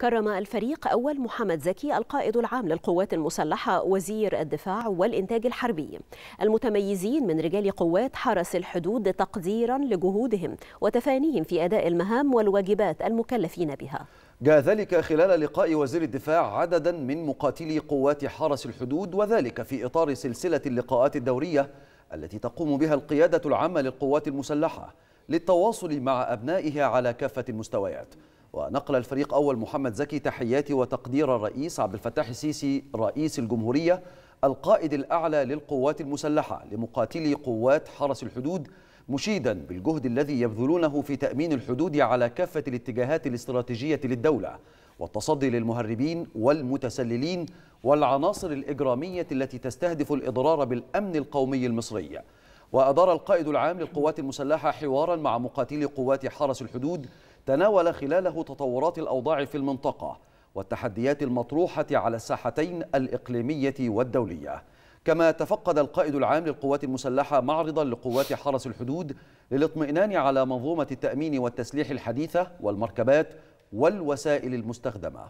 كرم الفريق أول محمد زكي القائد العام للقوات المسلحة وزير الدفاع والإنتاج الحربي. المتميزين من رجال قوات حرس الحدود تقديرا لجهودهم وتفانيهم في أداء المهام والواجبات المكلفين بها. جاء ذلك خلال لقاء وزير الدفاع عددا من مقاتلي قوات حرس الحدود وذلك في إطار سلسلة اللقاءات الدورية التي تقوم بها القيادة العامة للقوات المسلحة للتواصل مع أبنائها على كافة المستويات. ونقل الفريق أول محمد زكي تحيات وتقدير الرئيس عبد الفتاح السيسي رئيس الجمهورية القائد الأعلى للقوات المسلحة لمقاتلي قوات حرس الحدود مشيدا بالجهد الذي يبذلونه في تأمين الحدود على كافة الاتجاهات الاستراتيجية للدولة والتصدي للمهربين والمتسللين والعناصر الإجرامية التي تستهدف الإضرار بالأمن القومي المصري. وأدار القائد العام للقوات المسلحة حوارا مع مقاتلي قوات حرس الحدود تناول خلاله تطورات الأوضاع في المنطقة والتحديات المطروحة على الساحتين الإقليمية والدولية. كما تفقد القائد العام للقوات المسلحة معرضا لقوات حرس الحدود للاطمئنان على منظومة التأمين والتسليح الحديثة والمركبات والوسائل المستخدمة.